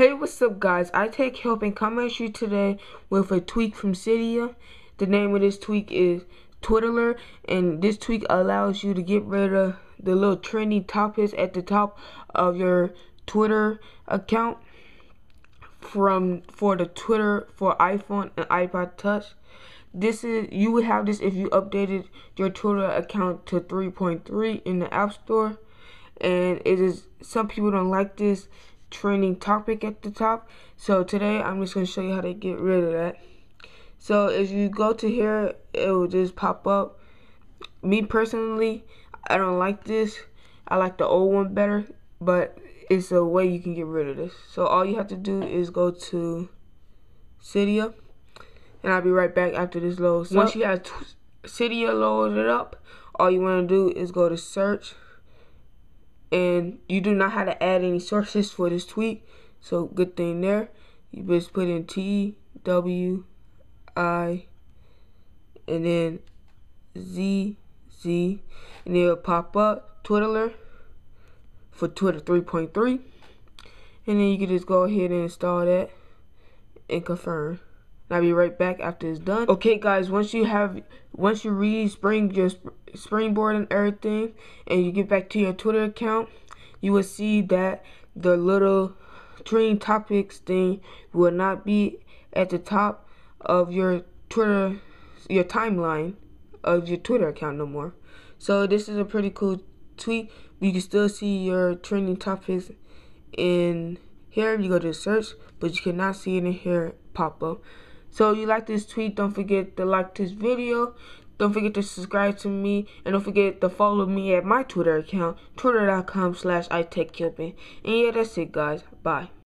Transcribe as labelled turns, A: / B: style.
A: Hey, what's up, guys? itechhelping come at you today with a tweak from Cydia. The name of this tweak is Twizzler, and this tweak allows you to get rid of the little trending topics at the top of your Twitter account from for the Twitter for iPhone and iPod Touch. This is you would have this if you updated your Twitter account to 3.3 in the App Store, and it is some people don't like this trending topic at the top. So today I'm just going to show you how to get rid of that. So if you go to here, it will just pop up. Me personally, I don't like this. I like the old one better, but it's a way you can get rid of this. So all you have to do is go to Cydia, and I'll be right back after this loads. Once you have Cydia loaded up, all you want to do is go to search and you do not have to add any sources for this tweet. So good thing there. You just put in T W I and then Z Z and it'll pop up Twizzler for Twitter 3.3 and then you can just go ahead and install that and confirm I'll be right back after it's done. Okay, guys, once you have, once you re-spring your springboard and everything, and you get back to your Twitter account, you will see that the little trending topics thing will not be at the top of your Twitter, your timeline of your Twitter account no more. So this is a pretty cool tweet. You can still see your trending topics in here. You go to search, but you cannot see it in here pop up. So you like this tweet, don't forget to like this video. Don't forget to subscribe to me. And don't forget to follow me at my Twitter account, twitter.com slash. And yeah, that's it, guys. Bye.